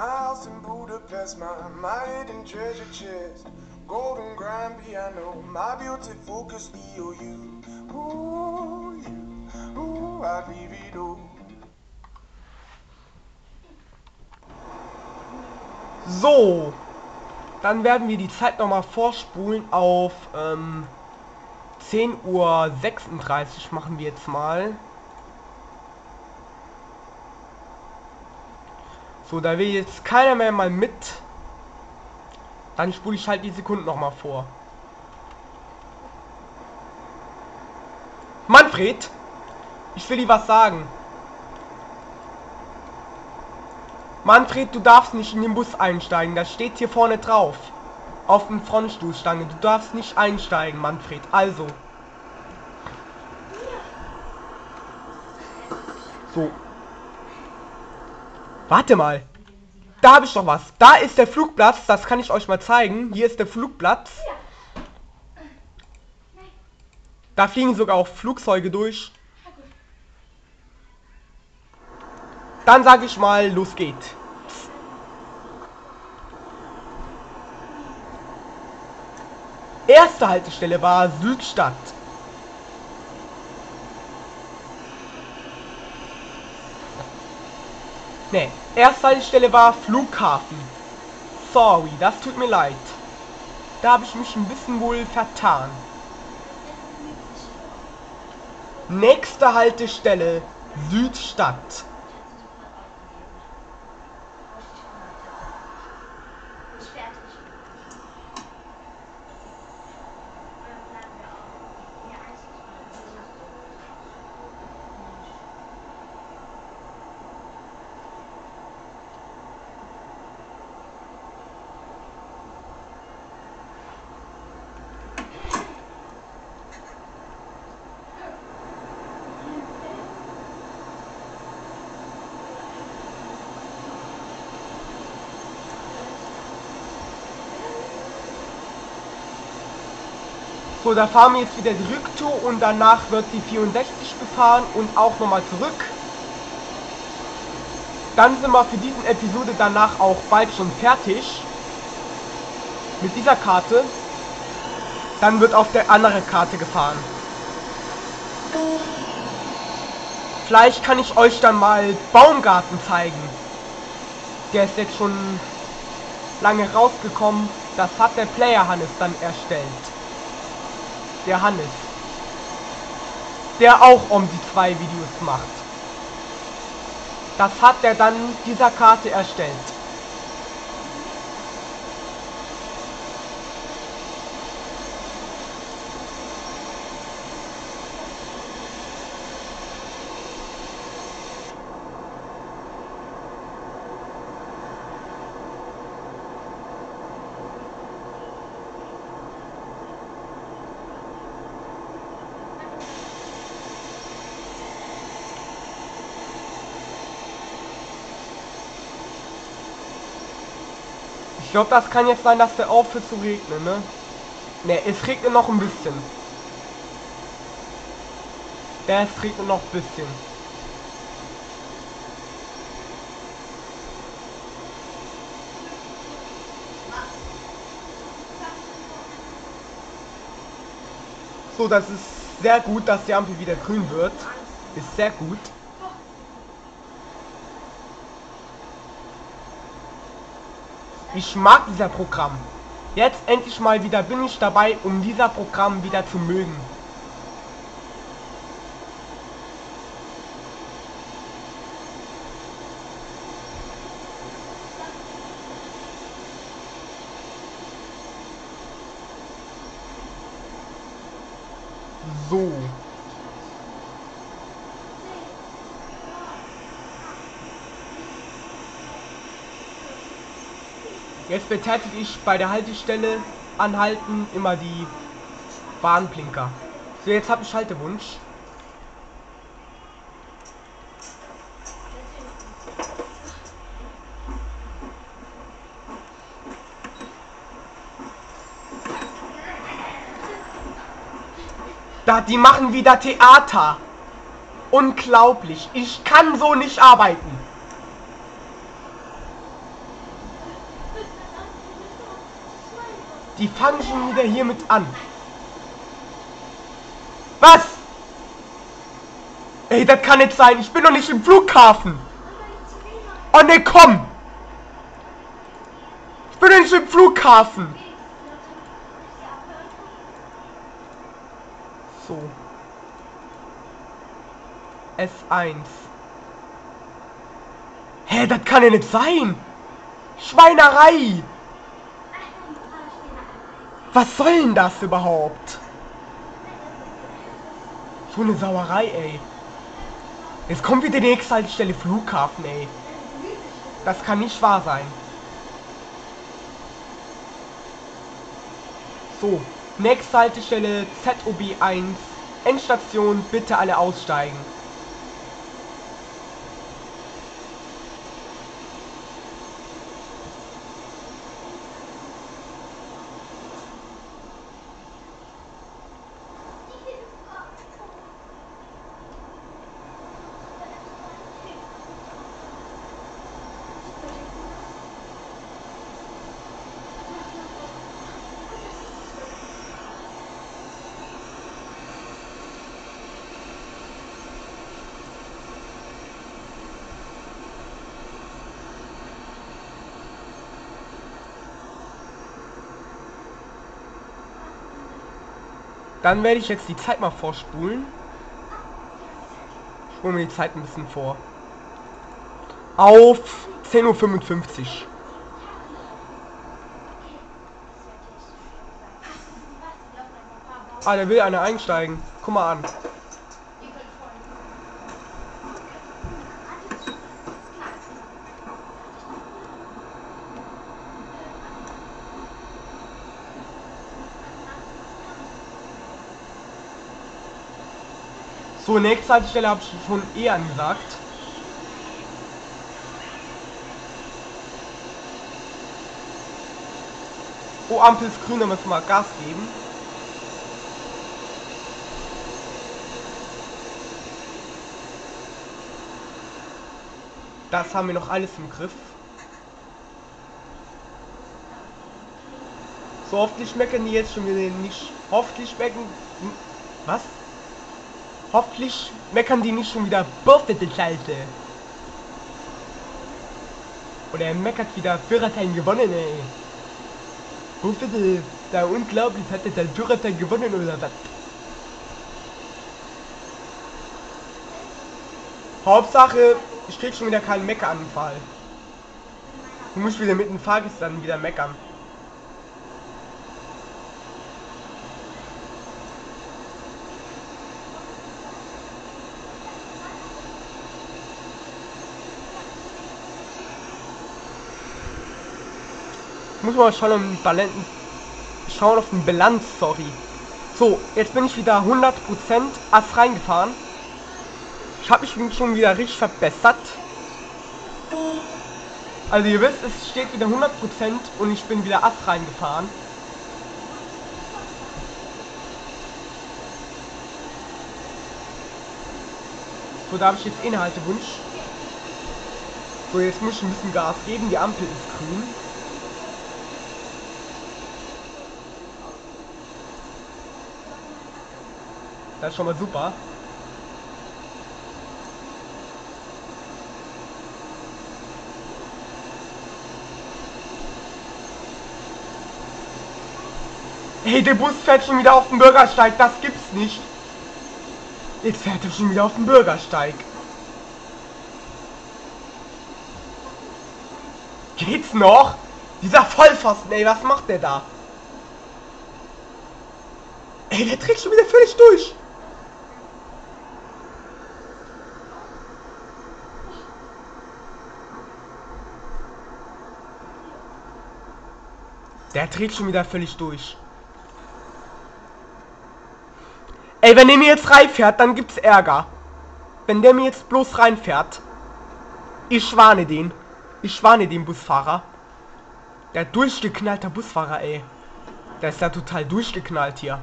House in Budapest, my, my hidden treasure chest. Golden grand piano, my beauty focus EOU. Ooh, you, ooh, I'd leave it all. So. Dann werden wir die Zeit nochmal vorspulen auf ähm, 10.36 Uhr machen wir jetzt mal. So, da will jetzt keiner mehr mal mit. Dann spule ich halt die Sekunden nochmal vor. Manfred! Ich will dir was sagen. Manfred, du darfst nicht in den Bus einsteigen. Das steht hier vorne drauf. Auf dem Frontstuhlstange. Du darfst nicht einsteigen, Manfred. Also. So. Warte mal. Da habe ich doch was. Da ist der Flugplatz. Das kann ich euch mal zeigen. Hier ist der Flugplatz. Da fliegen sogar auch Flugzeuge durch. Dann sage ich mal, los geht. Erste Haltestelle war Südstadt. Ne, erste Haltestelle war Flughafen. Sorry, das tut mir leid. Da habe ich mich ein bisschen wohl vertan. Nächste Haltestelle Südstadt. So, da fahren wir jetzt wieder die Rücktour und danach wird die 64 gefahren und auch nochmal zurück. Dann sind wir für diesen Episode danach auch bald schon fertig. Mit dieser Karte. Dann wird auf der anderen Karte gefahren. Vielleicht kann ich euch dann mal Baumgarten zeigen. Der ist jetzt schon lange rausgekommen. Das hat der Player Hannes dann erstellt der Hannes. Der auch um die zwei Videos macht. Das hat er dann dieser Karte erstellt. Ich glaube, das kann jetzt sein, dass der aufhört zu regnen, ne? Ne, es regnet noch ein bisschen. Ja, es regnet noch ein bisschen. So, das ist sehr gut, dass die Ampel wieder grün wird. Ist sehr gut. Ich mag dieser Programm. Jetzt endlich mal wieder bin ich dabei, um dieser Programm wieder zu mögen. So. Jetzt betätige ich bei der Haltestelle anhalten immer die Warnblinker. So, jetzt habe ich Haltewunsch. Da, die machen wieder Theater. Unglaublich. Ich kann so nicht arbeiten. Die fangen schon wieder hiermit an. Was? Ey, das kann nicht sein. Ich bin doch nicht im Flughafen. Oh ne, komm. Ich bin doch nicht im Flughafen. So. S1. Hä, das kann ja nicht sein. Schweinerei. Was soll denn das überhaupt? So eine Sauerei, ey. Jetzt kommt wieder die nächste Haltestelle Flughafen, ey. Das kann nicht wahr sein. So, nächste Haltestelle ZOB 1. Endstation, bitte alle aussteigen. Dann werde ich jetzt die Zeit mal vorspulen. Spulen wir die Zeit ein bisschen vor. Auf 10.55 Uhr. Ah, der will einer einsteigen. Guck mal an. So, nächste Haltestelle habe ich schon eh angesagt. Oh, Ampel ist grün, da müssen wir Gas geben. Das haben wir noch alles im Griff. So, hoffentlich meckern die jetzt schon wieder nicht. Hoffentlich meckern... Was? Hoffentlich meckern die nicht schon wieder Buffette Scheiße. Oder er meckert wieder Führerschein gewonnen, ey. Buffette, da unglaublich hat er seinen Führerschein gewonnen oder was? Hauptsache, ich krieg schon wieder keinen Meckeranfall. Du musst wieder mit dem Fahrgast dann wieder meckern. Muss mal schauen, um Balen schauen auf den Bilanz, sorry. So, jetzt bin ich wieder 100% Ass reingefahren. Ich habe mich schon wieder richtig verbessert. Also ihr wisst, es steht wieder 100% und ich bin wieder Ass reingefahren. So, da habe ich jetzt Inhaltewunsch. So, jetzt muss ich ein bisschen Gas geben. Die Ampel ist grün. Das ist schon mal super. Hey, der Bus fährt schon wieder auf dem Bürgersteig. Das gibt's nicht. Jetzt fährt er schon wieder auf dem Bürgersteig. Geht's noch? Dieser Vollpfosten, ey, was macht der da? Ey, der trägt schon wieder völlig durch. Der dreht schon wieder völlig durch. Ey, wenn der mir jetzt reinfährt, dann gibt's Ärger. Wenn der mir jetzt bloß reinfährt. Ich warne den. Ich warne den Busfahrer. Der durchgeknallter Busfahrer, ey. Der ist ja total durchgeknallt hier.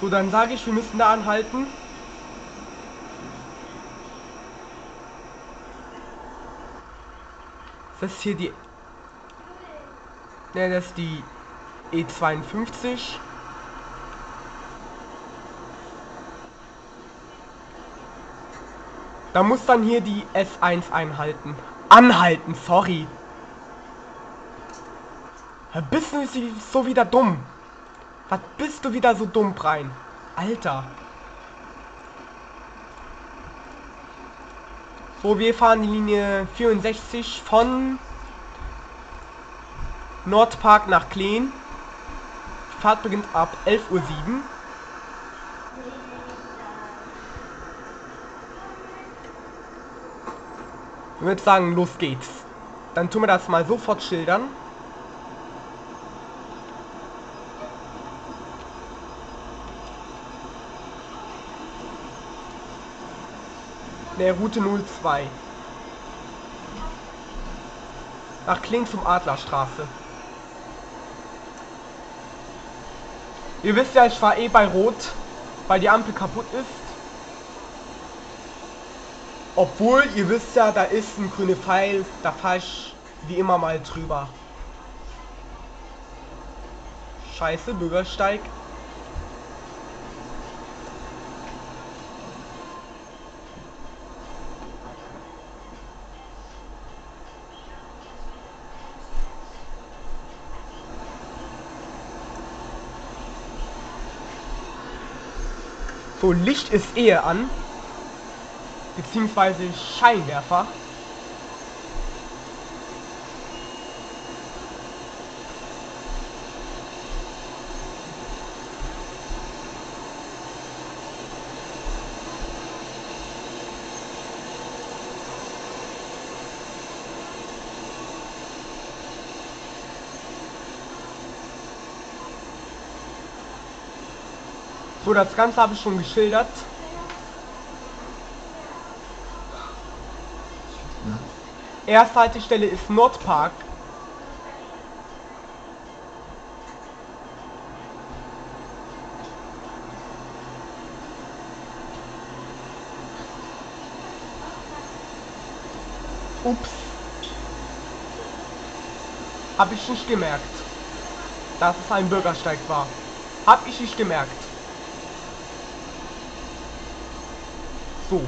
So, dann sage ich, wir müssen da anhalten. Das ist hier die... Ne, das ist die E52. Da muss dann hier die S1 einhalten. Anhalten, sorry. Bist du so wieder dumm? Was bist du wieder so dumm, Brein? Alter. So, wir fahren die Linie 64 von Nordpark nach Kleen. Die Fahrt beginnt ab 11.07 Uhr. Ich würde sagen, los geht's. Dann tun wir das mal sofort schildern. Der Route 02. Nach Kling zum Adlerstraße. Ihr wisst ja, ich war eh bei Rot, weil die Ampel kaputt ist. Obwohl, ihr wisst ja, da ist ein grüner Pfeil, da fahre ich wie immer mal drüber. Scheiße, Bürgersteig. So, Licht ist eher an. Beziehungsweise Scheinwerfer. So, das Ganze habe ich schon geschildert. Erste Haltestelle ist Nordpark. Ups. Hab ich nicht gemerkt, dass es ein Bürgersteig war. Hab ich nicht gemerkt. So.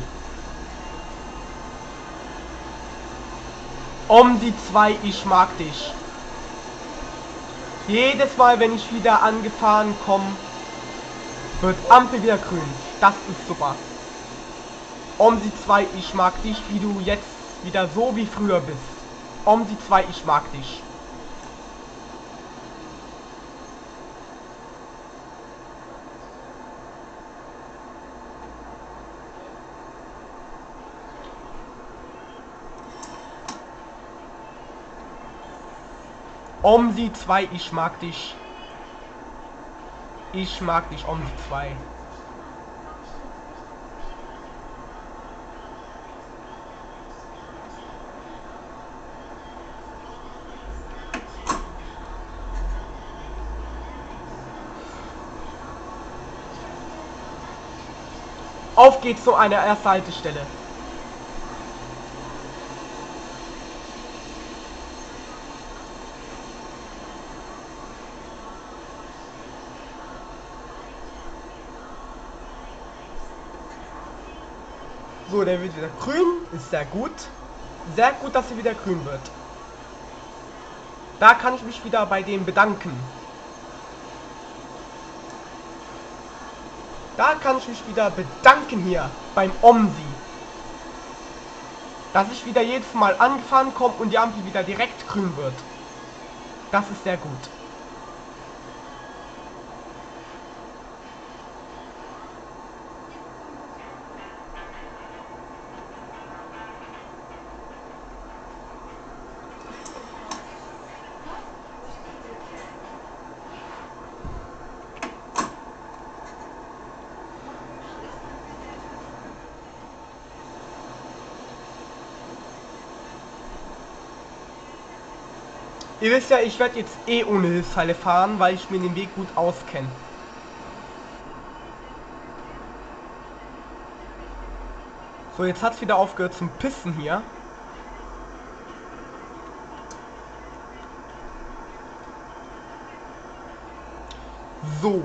Um die zwei, ich mag dich. Jedes Mal, wenn ich wieder angefahren komme, wird Ampel wieder grün. Das ist super. Um die zwei, ich mag dich, wie du jetzt wieder so wie früher bist. Um die zwei, ich mag dich. Die zwei, ich mag dich. Ich mag dich, die zwei. Auf geht's zu einer ersten So, der wird wieder grün. Ist sehr gut. Sehr gut, dass er wieder grün wird. Da kann ich mich wieder bei dem bedanken. Da kann ich mich wieder bedanken hier beim Omsi. Dass ich wieder jedes Mal angefahren komme und die Ampel wieder direkt grün wird. Das ist sehr gut. Ihr wisst ja, ich werde jetzt eh ohne Hilfsteile fahren, weil ich mir den Weg gut auskenne. So, jetzt hat es wieder aufgehört zum Pissen hier. So.